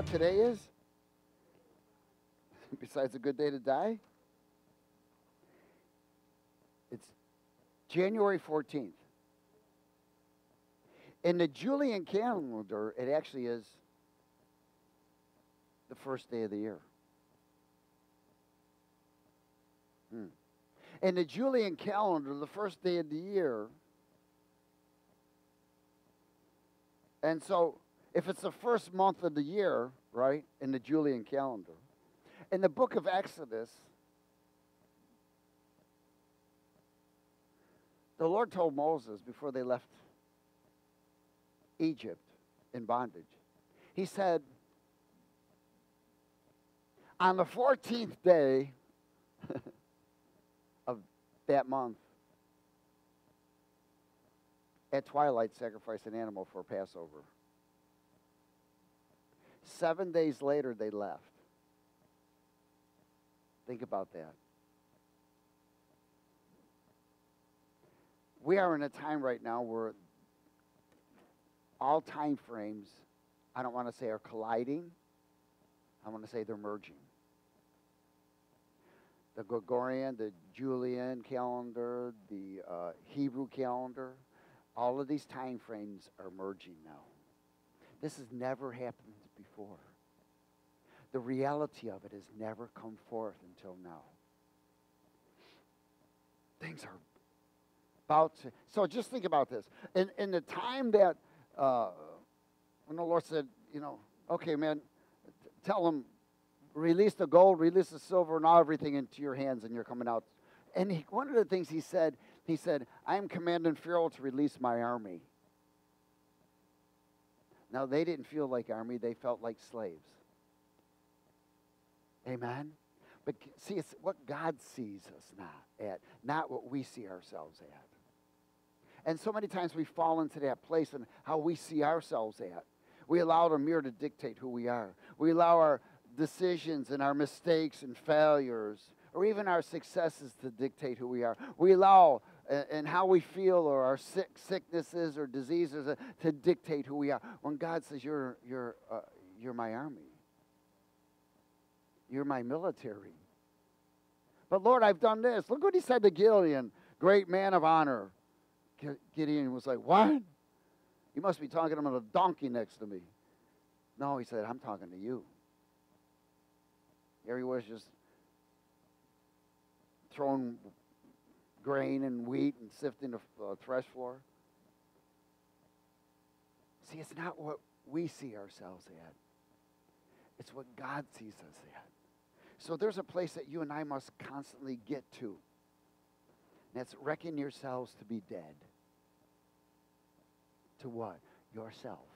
what today is? Besides a good day to die? It's January 14th. In the Julian calendar, it actually is the first day of the year. Hmm. In the Julian calendar, the first day of the year, and so if it's the first month of the year, right, in the Julian calendar, in the book of Exodus, the Lord told Moses before they left Egypt in bondage, He said, on the 14th day of that month, at twilight, sacrifice an animal for Passover. Seven days later, they left. Think about that. We are in a time right now where all time frames, I don't want to say are colliding, I want to say they're merging. The Gregorian, the Julian calendar, the uh, Hebrew calendar, all of these time frames are merging now. This has never happened before. The reality of it has never come forth until now. Things are about to. So just think about this. In, in the time that, uh, when the Lord said, you know, okay, man, tell them, release the gold, release the silver, and all everything into your hands, and you're coming out. And he, one of the things he said, he said, I am commanding Pharaoh to release my army. Now, they didn't feel like army, they felt like slaves. Amen? But see, it's what God sees us not at, not what we see ourselves at. And so many times we fall into that place and how we see ourselves at. We allow the mirror to dictate who we are. We allow our decisions and our mistakes and failures, or even our successes, to dictate who we are. We allow and how we feel or our sick, sicknesses or diseases uh, to dictate who we are. When God says, You're, you're, uh, you're my army, you're my military. But Lord, I've done this. Look what he said to Gideon, great man of honor. Gideon was like, What? You must be talking about a donkey next to me. No, he said, I'm talking to you. Here he was just throwing grain and wheat and sifting the uh, thresh floor. See, it's not what we see ourselves at, it's what God sees us at. So there's a place that you and I must constantly get to. And that's reckon yourselves to be dead. To what? Yourself.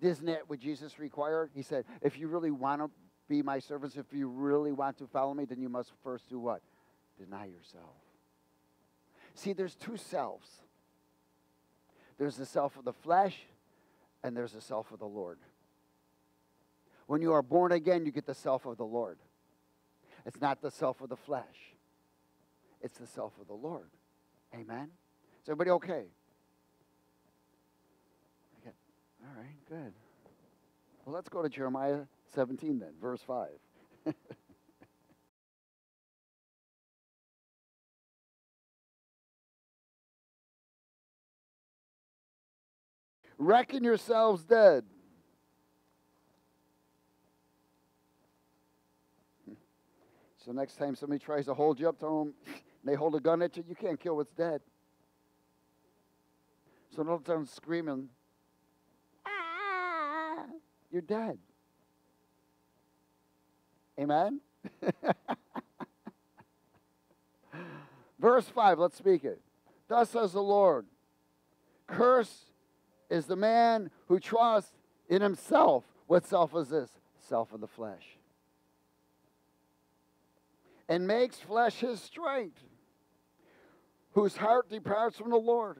Isn't that what Jesus required? He said, if you really want to be my servants, if you really want to follow me, then you must first do what? Deny yourself. See, there's two selves there's the self of the flesh, and there's the self of the Lord. When you are born again, you get the self of the Lord. It's not the self of the flesh, it's the self of the Lord. Amen? Is everybody okay? All right, good. Well, let's go to Jeremiah 17 then, verse 5. Reckon yourselves dead. So next time somebody tries to hold you up to them, they hold a gun at you, you can't kill what's dead. So don't start screaming, ah, you're dead. Amen? Verse 5, let's speak it. Thus says the Lord, curse is the man who trusts in himself. What self is this? Self of the flesh. And makes flesh his strength, whose heart departs from the Lord.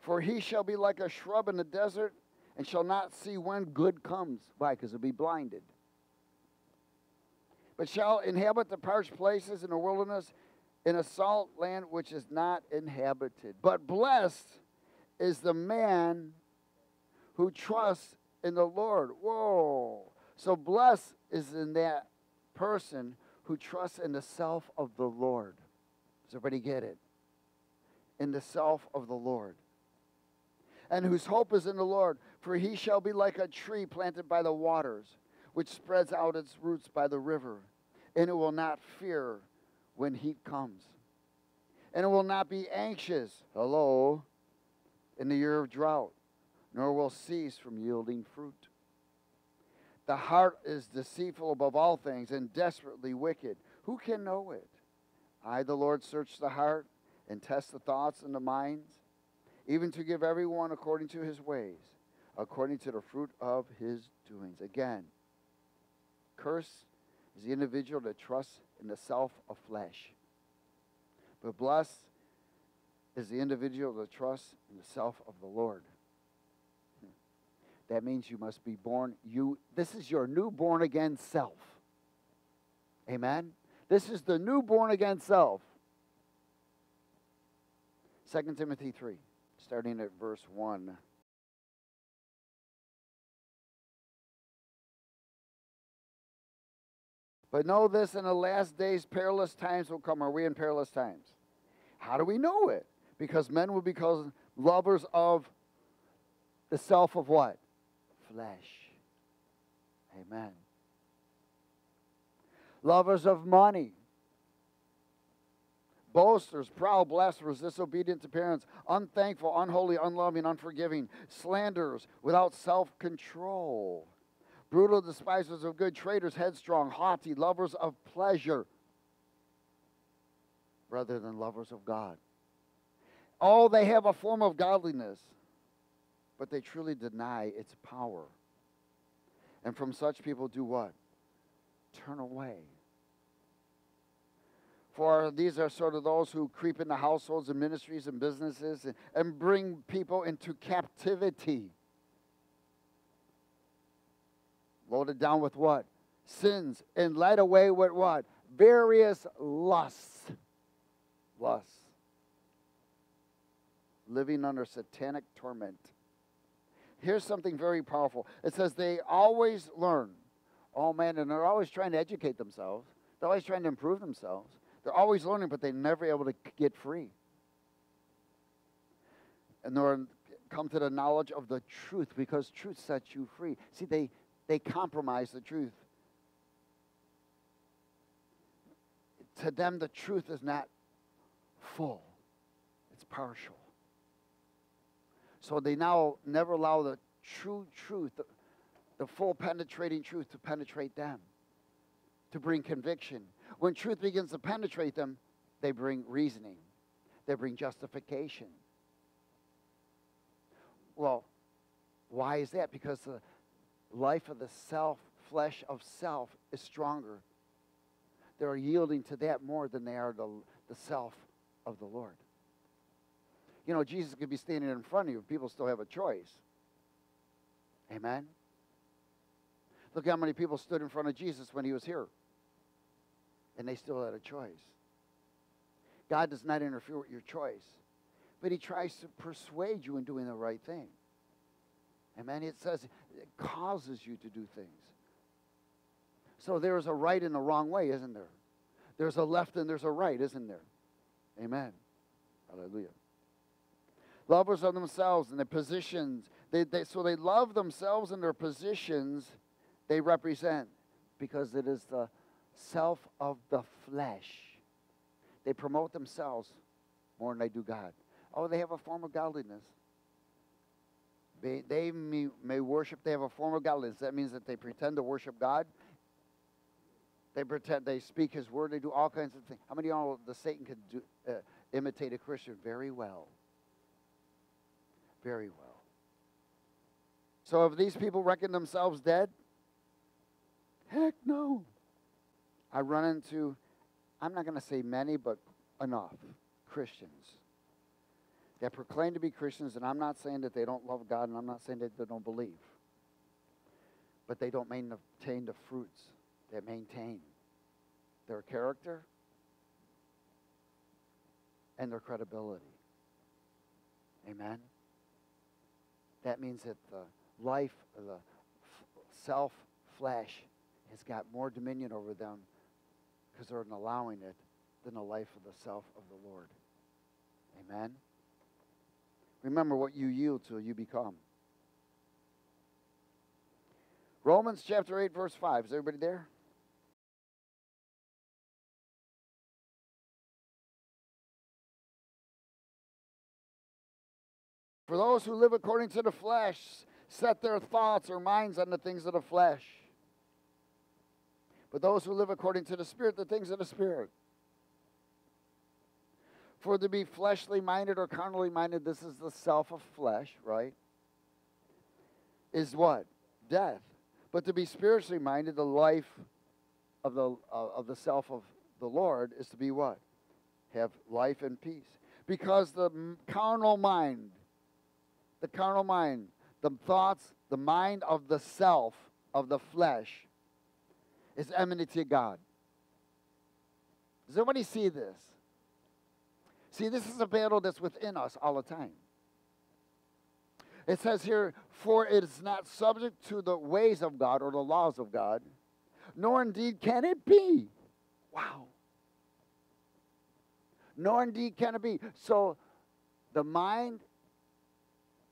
For he shall be like a shrub in the desert and shall not see when good comes. Why? Because he'll be blinded. But shall inhabit the parched places in the wilderness in a salt land which is not inhabited. But blessed is the man who trusts in the Lord. Whoa. So blessed is in that person who trusts in the self of the Lord. Does everybody get it? In the self of the Lord. And whose hope is in the Lord, for he shall be like a tree planted by the waters, which spreads out its roots by the river, and it will not fear when heat comes. And it will not be anxious, hello, in the year of drought, nor will cease from yielding fruit. The heart is deceitful above all things and desperately wicked. Who can know it? I, the Lord, search the heart and test the thoughts and the minds, even to give everyone according to his ways, according to the fruit of his doings. Again, curse is the individual that trusts in the self of flesh. But blessed is the individual that trusts in the self of the Lord. That means you must be born you this is your new born again self. Amen. This is the new born again self. 2 Timothy 3, starting at verse 1. But know this in the last days, perilous times will come. Are we in perilous times? How do we know it? Because men will become lovers of the self of what? Flesh. Amen. Lovers of money. Boasters, proud, blasphemers, disobedient to parents, unthankful, unholy, unloving, unforgiving, slanderers, without self control brutal despisers of good, traitors, headstrong, haughty, lovers of pleasure rather than lovers of God. Oh, they have a form of godliness, but they truly deny its power. And from such people, do what? Turn away. For these are sort of those who creep into households and ministries and businesses and, and bring people into captivity Loaded down with what? Sins. And led away with what? Various lusts. Lusts. Living under satanic torment. Here's something very powerful. It says they always learn. Oh man, and they're always trying to educate themselves. They're always trying to improve themselves. They're always learning, but they're never able to get free. And they're come to the knowledge of the truth because truth sets you free. See, they they compromise the truth. To them, the truth is not full, it's partial. So they now never allow the true truth, the, the full penetrating truth, to penetrate them, to bring conviction. When truth begins to penetrate them, they bring reasoning, they bring justification. Well, why is that? Because the life of the self, flesh of self, is stronger. They're yielding to that more than they are the, the self of the Lord. You know, Jesus could be standing in front of you, people still have a choice. Amen? Look how many people stood in front of Jesus when he was here, and they still had a choice. God does not interfere with your choice, but he tries to persuade you in doing the right thing. Amen. It says it causes you to do things. So there's a right and a wrong way, isn't there? There's a left and there's a right, isn't there? Amen. Hallelujah. Lovers of themselves and their positions. They, they, so they love themselves and their positions they represent because it is the self of the flesh. They promote themselves more than they do God. Oh, they have a form of godliness. They, they may, may worship, they have a form of godliness. That means that they pretend to worship God. They pretend, they speak His word, they do all kinds of things. How many of y'all, the Satan could do, uh, imitate a Christian very well? Very well. So if these people reckon themselves dead, heck no. I run into, I'm not going to say many, but enough Christians that proclaim to be Christians, and I'm not saying that they don't love God, and I'm not saying that they don't believe, but they don't maintain the fruits that maintain their character and their credibility. Amen? That means that the life of the self flesh has got more dominion over them because they're not allowing it than the life of the self of the Lord. Amen. Remember what you yield to, you become. Romans chapter 8, verse 5. Is everybody there? For those who live according to the flesh set their thoughts or minds on the things of the flesh. But those who live according to the Spirit, the things of the Spirit. For to be fleshly minded or carnally minded, this is the self of flesh, right? Is what? Death. But to be spiritually minded, the life of the, uh, of the self of the Lord is to be what? Have life and peace. Because the carnal mind, the carnal mind, the thoughts, the mind of the self, of the flesh, is enmity to God. Does everybody see this? See, this is a battle that's within us all the time. It says here, for it is not subject to the ways of God or the laws of God, nor indeed can it be. Wow. Nor indeed can it be. So the mind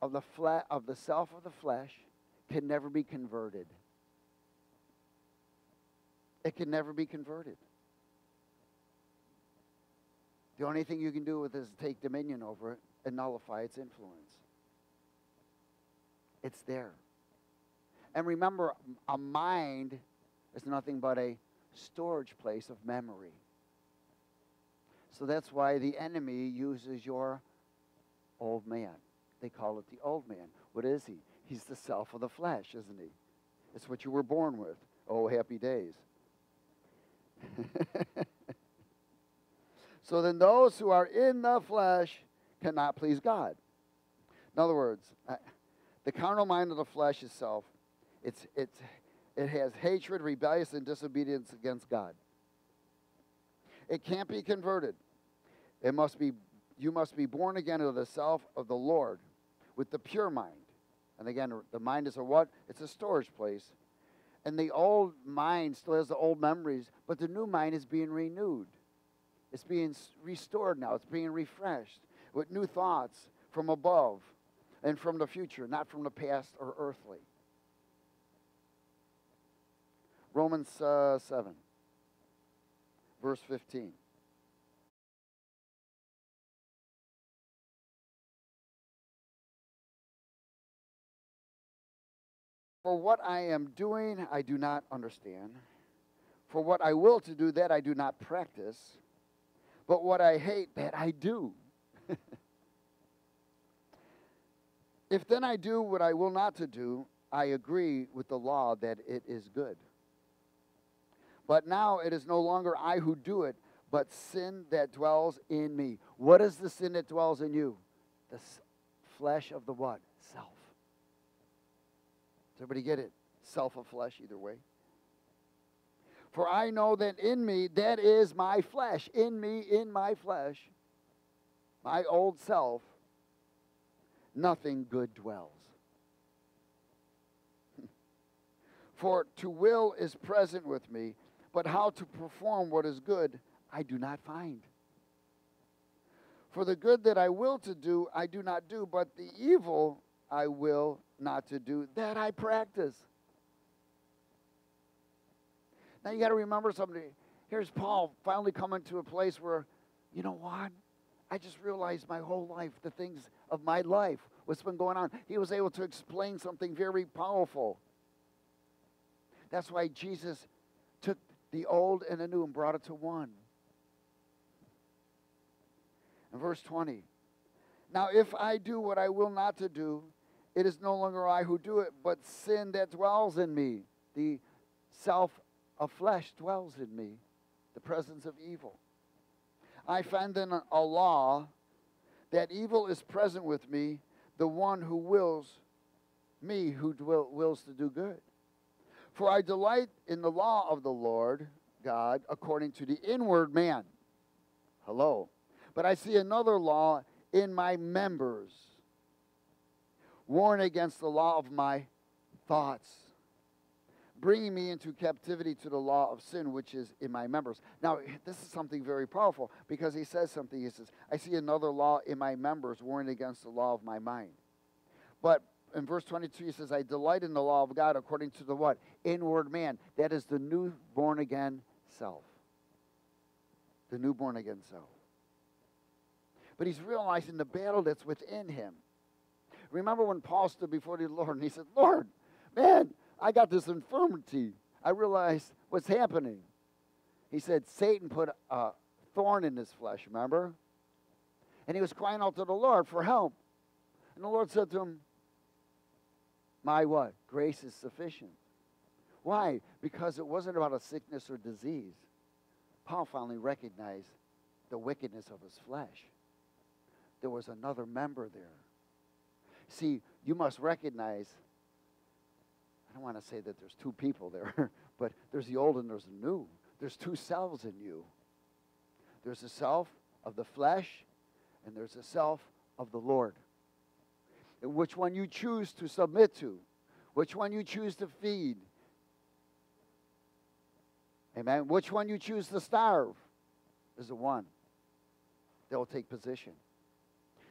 of the fle- of the self of the flesh can never be converted. It can never be converted. The only thing you can do with it is take dominion over it and nullify its influence. It's there. And remember, a mind is nothing but a storage place of memory. So that's why the enemy uses your old man. They call it the old man. What is he? He's the self of the flesh, isn't he? It's what you were born with. Oh, happy days. so then, those who are in the flesh cannot please God. In other words, the carnal mind of the flesh itself, it's, it's, it has hatred, rebellious, and disobedience against God. It can't be converted. It must be, you must be born again of the self of the Lord with the pure mind. And again, the mind is a what? It's a storage place. And the old mind still has the old memories, but the new mind is being renewed. It's being restored now. It's being refreshed with new thoughts from above and from the future, not from the past or earthly. Romans uh, 7, verse 15. For what I am doing, I do not understand. For what I will to do, that I do not practice. But what I hate, that I do. if then I do what I will not to do, I agree with the law that it is good. But now it is no longer I who do it, but sin that dwells in me. What is the sin that dwells in you? The flesh of the what? Self. Everybody get it? Self of flesh, either way. For I know that in me, that is my flesh, in me, in my flesh, my old self, nothing good dwells. For to will is present with me, but how to perform what is good, I do not find. For the good that I will to do, I do not do, but the evil I will not to do, that I practice. Now you got to remember something. Here's Paul finally coming to a place where, you know what? I just realized my whole life, the things of my life, what's been going on. He was able to explain something very powerful. That's why Jesus took the old and the new and brought it to one. In verse 20, now if I do what I will not to do, it is no longer I who do it, but sin that dwells in me. The self of flesh dwells in me, the presence of evil. I find in a law that evil is present with me, the one who wills me, who dwell, wills to do good. For I delight in the law of the Lord God according to the inward man. Hello. But I see another law in my members warn against the law of my thoughts, bringing me into captivity to the law of sin which is in my members. Now, this is something very powerful because he says something. He says, I see another law in my members warring against the law of my mind. But in verse 22, he says, I delight in the law of God according to the what? Inward man. That is the new born again self. The new born again self. But he's realizing the battle that's within him. Remember when Paul stood before the Lord and he said, Lord, man, I got this infirmity. I realized what's happening. He said, Satan put a thorn in his flesh, remember? And he was crying out to the Lord for help. And the Lord said to him, My what? Grace is sufficient. Why? Because it wasn't about a sickness or disease. Paul finally recognized the wickedness of his flesh. There was another member there. See, you must recognize, I don't want to say that there's two people there, but there's the old and there's the new. There's two selves in you. There's the self of the flesh, and there's the self of the Lord. And which one you choose to submit to, which one you choose to feed. Amen. Which one you choose to starve is the one that will take position.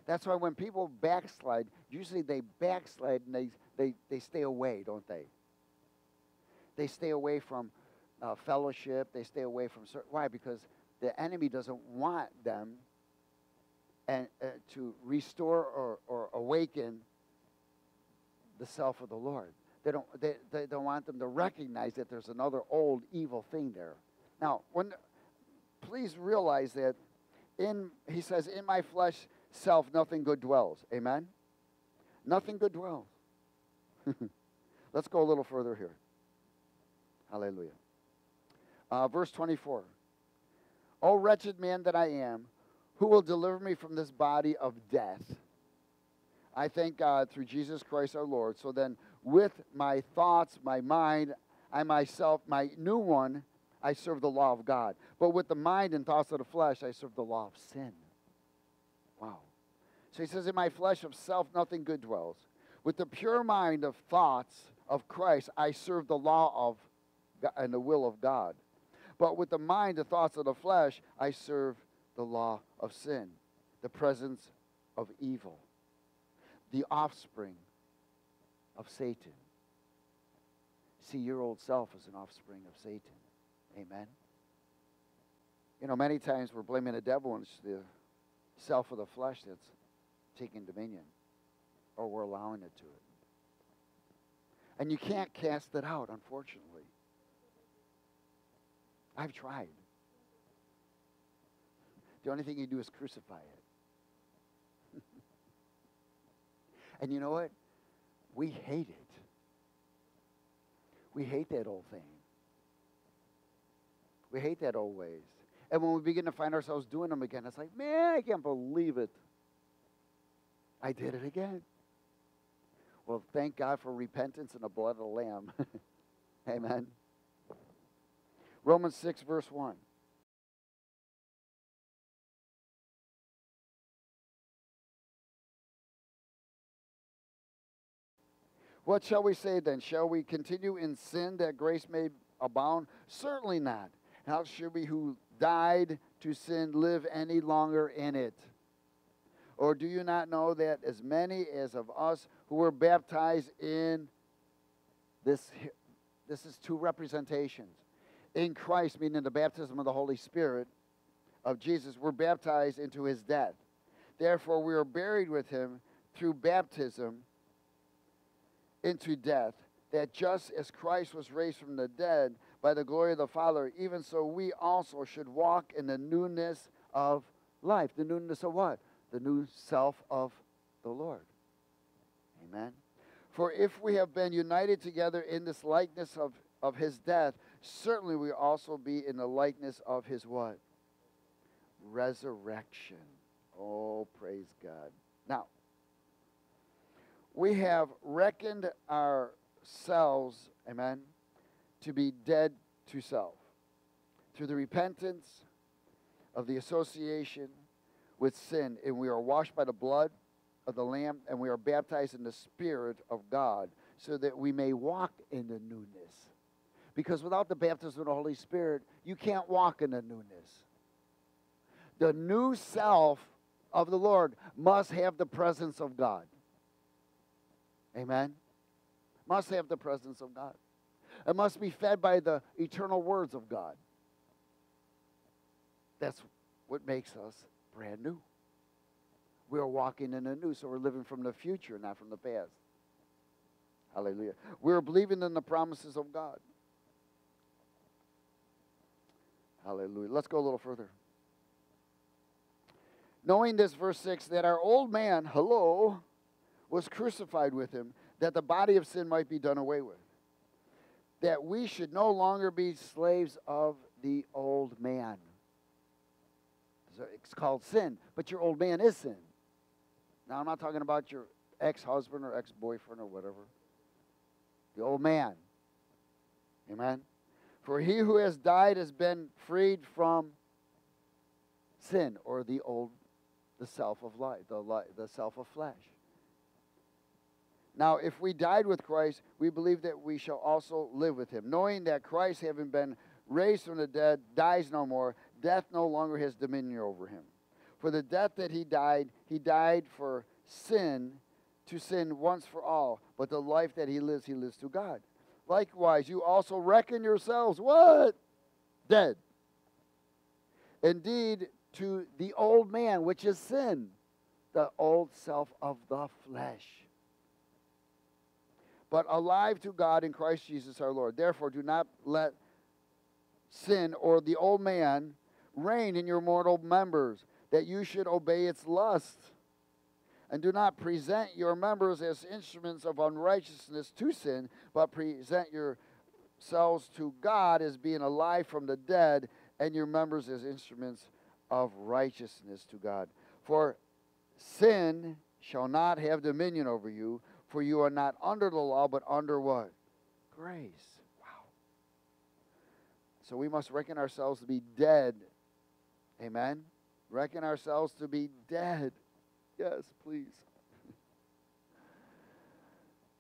That's why when people backslide, usually they backslide and they, they, they stay away, don't they? They stay away from uh, fellowship. They stay away from certain. Why? Because the enemy doesn't want them and uh, to restore or, or awaken the self of the Lord. They don't, they, they don't want them to recognize that there's another old evil thing there. Now, when, please realize that in, he says, in my flesh self, nothing good dwells. Amen? Nothing good dwells. Let's go a little further here. Hallelujah. Uh, verse 24. O wretched man that I am, who will deliver me from this body of death? I thank God through Jesus Christ our Lord. So then, with my thoughts, my mind, I myself, my new one, I serve the law of God. But with the mind and thoughts of the flesh, I serve the law of sin. Wow. So he says, In my flesh of self, nothing good dwells. With the pure mind of thoughts of Christ, I serve the law of God and the will of God. But with the mind, the thoughts of the flesh, I serve the law of sin, the presence of evil, the offspring of Satan. See, your old self is an offspring of Satan. Amen. You know, many times we're blaming the devil and it's the self of the flesh that's taking dominion, or we're allowing it to it. And you can't cast it out, unfortunately. I've tried. The only thing you do is crucify it. and you know what? We hate it. We hate that old thing. We hate that old ways. And when we begin to find ourselves doing them again, it's like, man, I can't believe it. I did it again. Well, thank God for repentance and the blood of the Lamb. Amen. Romans 6, verse 1. What shall we say then? Shall we continue in sin that grace may abound? Certainly not. How should we who died to sin live any longer in it? Or do you not know that as many as of us who were baptized in this, this is two representations. In Christ, meaning the baptism of the Holy Spirit of Jesus, we're baptized into his death. Therefore, we are buried with him through baptism into death, that just as Christ was raised from the dead by the glory of the Father, even so we also should walk in the newness of life. The newness of what? the new self of the Lord. Amen. For if we have been united together in this likeness of, of his death, certainly we also be in the likeness of his what? Resurrection. Oh, praise God. Now, we have reckoned ourselves, amen, to be dead to self through the repentance of the association with sin, and we are washed by the blood of the Lamb, and we are baptized in the Spirit of God. so that we may walk in the newness. Because without the baptism of the Holy Spirit, you can't walk in the newness. The new self of the Lord must have the presence of God. Amen? Must have the presence of God. It must be fed by the eternal words of God. That's what makes us brand new. We are walking in the new, so we're living from the future, not from the past. Hallelujah. We're believing in the promises of God. Hallelujah. Let's go a little further. Knowing this, verse 6, that our old man, hello, was crucified with him, that the body of sin might be done away with. That we should no longer be slaves of the old man. It's called sin, but your old man is sin. Now, I'm not talking about your ex husband or ex boyfriend or whatever. The old man. Amen. For he who has died has been freed from sin or the old, the self of life, the, the self of flesh. Now, if we died with Christ, we believe that we shall also live with him, knowing that Christ, having been raised from the dead, dies no more, death no longer has dominion over him. For the death that he died, he died for sin, to sin once for all, but the life that he lives, he lives to God. Likewise, you also reckon yourselves what? Dead. Indeed, to the old man, which is sin, the old self of the flesh. But alive to God in Christ Jesus our Lord. Therefore, do not let sin or the old man reign in your mortal members, that you should obey its lusts and do not present your members as instruments of unrighteousness to sin, but present yourselves to God as being alive from the dead, and your members as instruments of righteousness to God. For sin shall not have dominion over you, for you are not under the law, but under what? Grace. Wow. So we must reckon ourselves to be dead. Amen? Reckon ourselves to be dead Yes, please.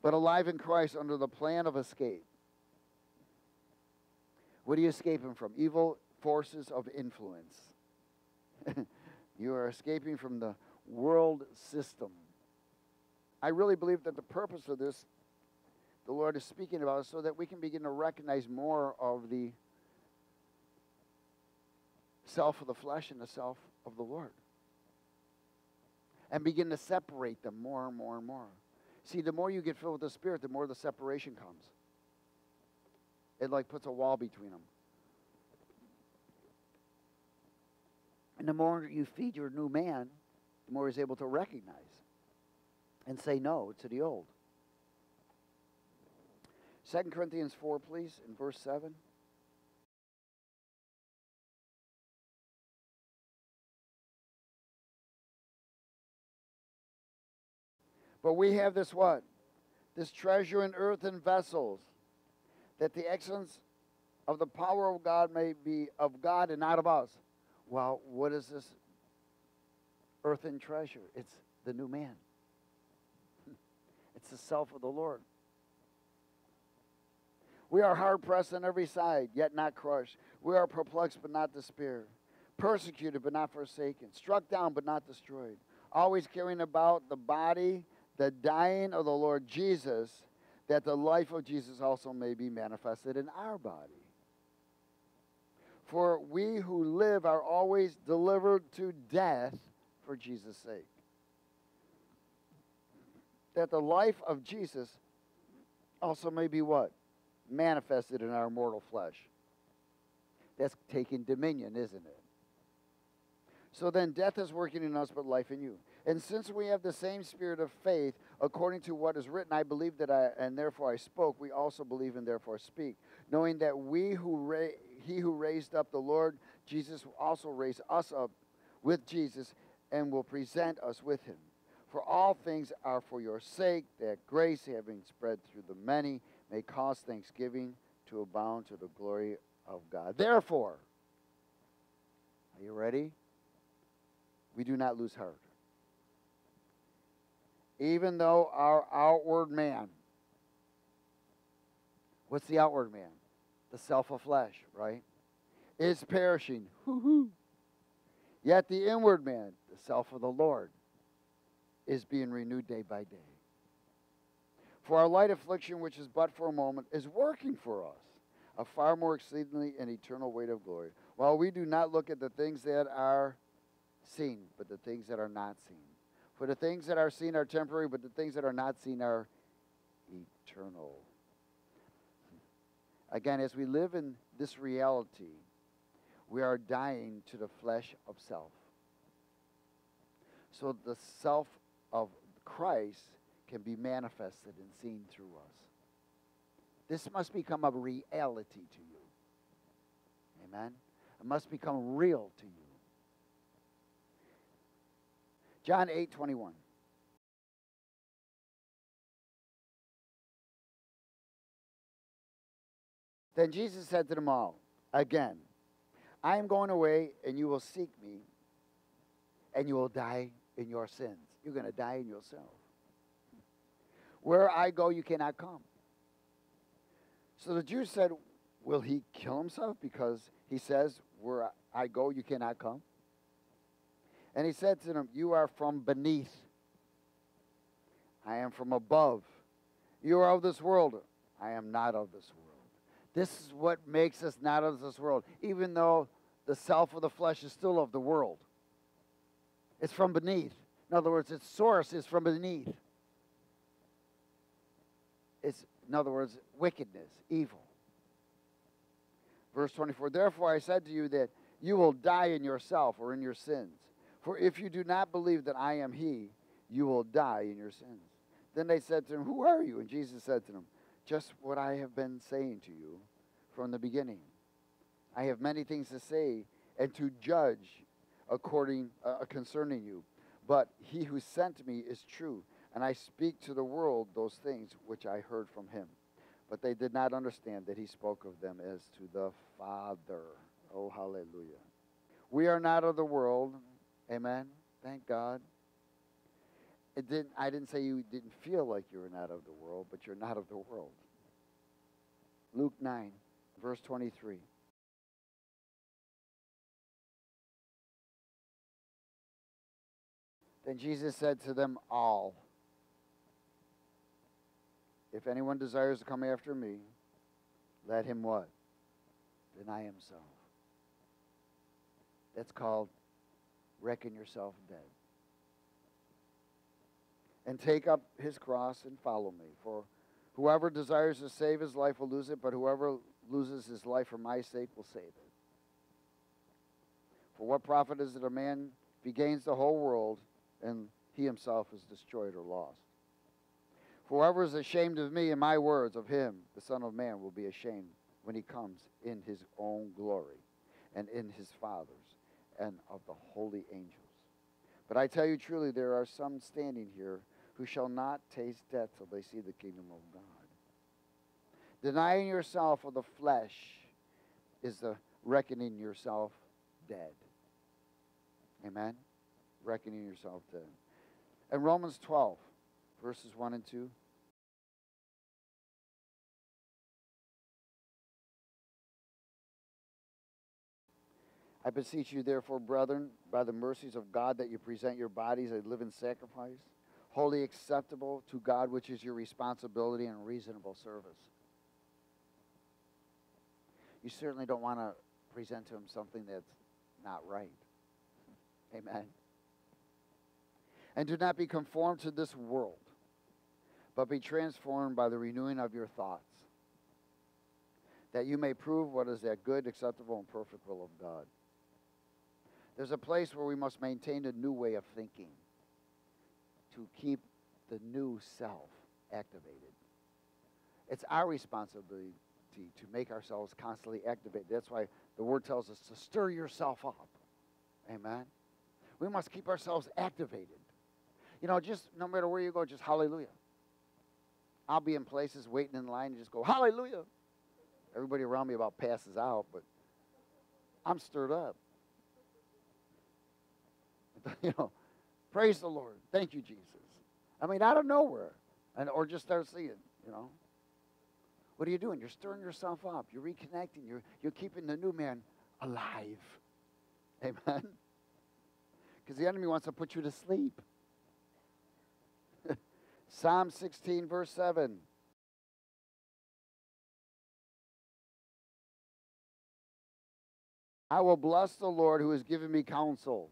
but alive in Christ under the plan of escape. What are you escaping from? Evil forces of influence. you are escaping from the world system. I really believe that the purpose of this, the Lord is speaking about, is so that we can begin to recognize more of the self of the flesh and the self of the Lord and begin to separate them more and more and more. See, the more you get filled with the Spirit, the more the separation comes. It like puts a wall between them. And the more you feed your new man, the more he's able to recognize and say no to the old. 2 Corinthians 4, please, in verse 7. But we have this what? This treasure in earthen vessels, that the excellence of the power of God may be of God and not of us. Well, what is this earthen treasure? It's the new man. It's the self of the Lord. We are hard pressed on every side, yet not crushed. We are perplexed, but not despaired. Persecuted, but not forsaken. Struck down, but not destroyed. Always carrying about the body the dying of the Lord Jesus, that the life of Jesus also may be manifested in our body. For we who live are always delivered to death for Jesus' sake. That the life of Jesus also may be what? Manifested in our mortal flesh. That's taking dominion, isn't it? So then death is working in us, but life in you. And since we have the same spirit of faith, according to what is written, I believe that I, and therefore I spoke, we also believe and therefore speak, knowing that we who ra- he who raised up the Lord Jesus will also raise us up with Jesus and will present us with him. For all things are for your sake, that grace, having spread through the many, may cause thanksgiving to abound to the glory of God. Therefore, are you ready? We do not lose heart even though our outward man What's the outward man? The self of flesh, right? Is perishing. Yet the inward man, the self of the Lord, is being renewed day by day. For our light affliction, which is but for a moment, is working for us a far more exceedingly and eternal weight of glory. While we do not look at the things that are seen, but the things that are not seen. For the things that are seen are temporary, but the things that are not seen are eternal. Again, as we live in this reality, we are dying to the flesh of self. So the self of Christ can be manifested and seen through us. This must become a reality to you. Amen. It must become real to you. John 8 21. Then Jesus said to them all, Again, I am going away, and you will seek me, and you will die in your sins. You're going to die in yourself. Where I go, you cannot come. So the Jews said, Will he kill himself because he says, Where I go, you cannot come? And he said to them, You are from beneath. I am from above. You are of this world. I am not of this world. This is what makes us not of this world, even though the self of the flesh is still of the world. It's from beneath. In other words, its source is from beneath. It's, in other words, wickedness, evil. Verse 24 Therefore I said to you that you will die in yourself or in your sins. For if you do not believe that I am He, you will die in your sins. Then they said to him, Who are you? And Jesus said to them, Just what I have been saying to you from the beginning. I have many things to say and to judge according uh, concerning you. But he who sent me is true, and I speak to the world those things which I heard from him. But they did not understand that he spoke of them as to the Father. Oh, hallelujah. We are not of the world. Amen. Thank God. It didn't, I didn't say you didn't feel like you were not of the world, but you're not of the world. Luke 9, verse 23. Then Jesus said to them all, If anyone desires to come after me, let him what? Deny himself. That's called reckon yourself dead. And take up his cross and follow me. For whoever desires to save his life will lose it, but whoever loses his life for my sake will save it. For what profit is it a man if he gains the whole world and he himself is destroyed or lost? Whoever is ashamed of me and my words of him, the Son of Man will be ashamed when he comes in his own glory and in his Father's and of the holy angels. But I tell you truly, there are some standing here who shall not taste death till they see the kingdom of God. Denying yourself of the flesh is the reckoning yourself dead. Amen? Reckoning yourself dead. And Romans 12, verses 1 and 2. I beseech you, therefore, brethren, by the mercies of God, that you present your bodies a living sacrifice, wholly acceptable to God, which is your responsibility and reasonable service. You certainly don't want to present to Him something that's not right. Amen. And do not be conformed to this world, but be transformed by the renewing of your thoughts, that you may prove what is that good, acceptable, and perfect will of God. There's a place where we must maintain a new way of thinking to keep the new self activated. It's our responsibility to make ourselves constantly activated. That's why the word tells us to stir yourself up. Amen. We must keep ourselves activated. You know, just no matter where you go, just hallelujah. I'll be in places waiting in line and just go, hallelujah. Everybody around me about passes out, but I'm stirred up. you know, praise the Lord. Thank you, Jesus. I mean, out of nowhere. And, or just start seeing, you know. What are you doing? You're stirring yourself up. You're reconnecting. You're, you're keeping the new man alive. Amen? Because the enemy wants to put you to sleep. Psalm 16, verse 7. I will bless the Lord who has given me counsel.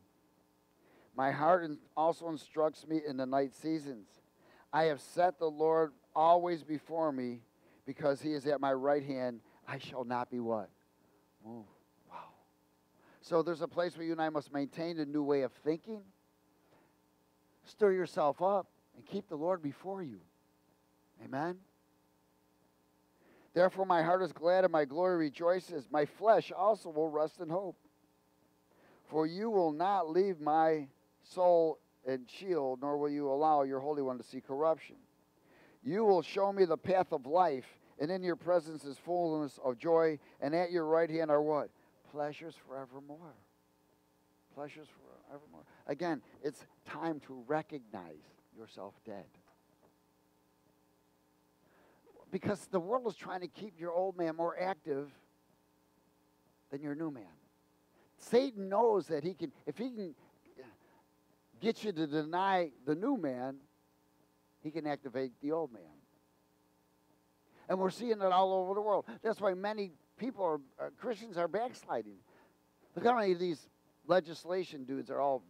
My heart also instructs me in the night seasons. I have set the Lord always before me because he is at my right hand. I shall not be what? Move. Wow. So there's a place where you and I must maintain a new way of thinking. Stir yourself up and keep the Lord before you. Amen. Therefore, my heart is glad and my glory rejoices. My flesh also will rest in hope. For you will not leave my soul in Sheol, nor will you allow your Holy One to see corruption. You will show me the path of life, and in your presence is fullness of joy, and at your right hand are what? Pleasures forevermore. Pleasures forevermore. Again, it's time to recognize yourself dead because the world is trying to keep your old man more active than your new man. Satan knows that he can, if he can get you to deny the new man, he can activate the old man. And we're seeing it all over the world. That's why many people are, uh, Christians are backsliding. Look how many of these legislation dudes are all,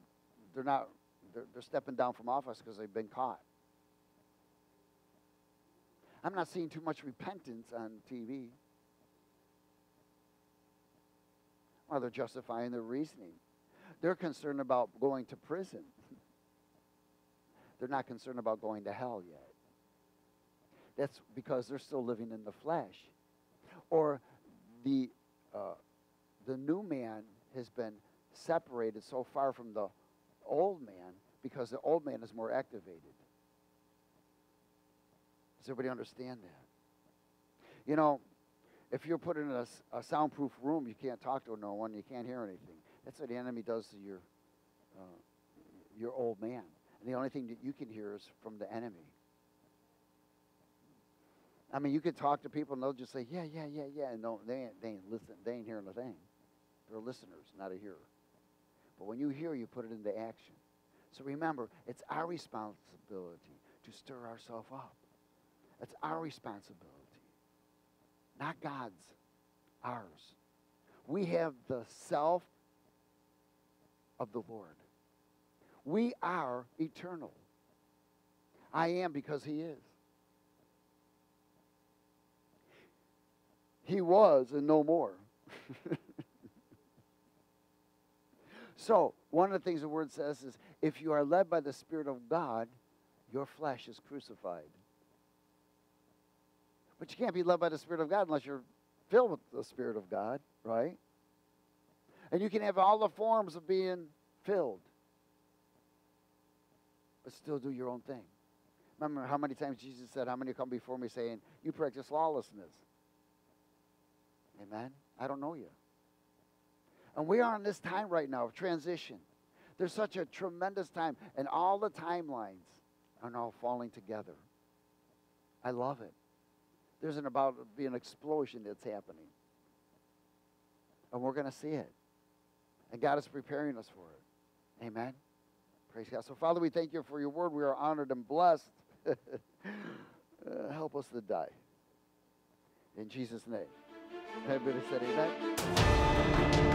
they're not, they're, they're stepping down from office because they've been caught. I'm not seeing too much repentance on TV. Well, they're justifying their reasoning. They're concerned about going to prison. they're not concerned about going to hell yet. That's because they're still living in the flesh. Or the, uh, the new man has been separated so far from the old man because the old man is more activated. Does everybody understand that? You know, if you're put in a, a, soundproof room, you can't talk to no one, you can't hear anything. That's what the enemy does to your, uh, your old man. And the only thing that you can hear is from the enemy. I mean, you could talk to people and they'll just say, yeah, yeah, yeah, yeah, and they, ain't, they ain't listen, they ain't hearing a thing. They're listeners, not a hearer. But when you hear, you put it into action. So remember, it's our responsibility to stir ourselves up. It's our responsibility, not God's, ours. We have the self of the Lord. We are eternal. I am because He is. He was and no more. so, one of the things the Word says is if you are led by the Spirit of God, your flesh is crucified. But you can't be led by the Spirit of God unless you're filled with the Spirit of God, right? And you can have all the forms of being filled, but still do your own thing. Remember how many times Jesus said, How many come before me saying, You practice lawlessness? Amen? I don't know you. And we are in this time right now of transition. There's such a tremendous time, and all the timelines are now falling together. I love it. There's an about to be an explosion that's happening. And we're going to see it. And God is preparing us for it. Amen. Praise God. So, Father, we thank you for your word. We are honored and blessed. uh, help us to die. In Jesus' name. Everybody said amen.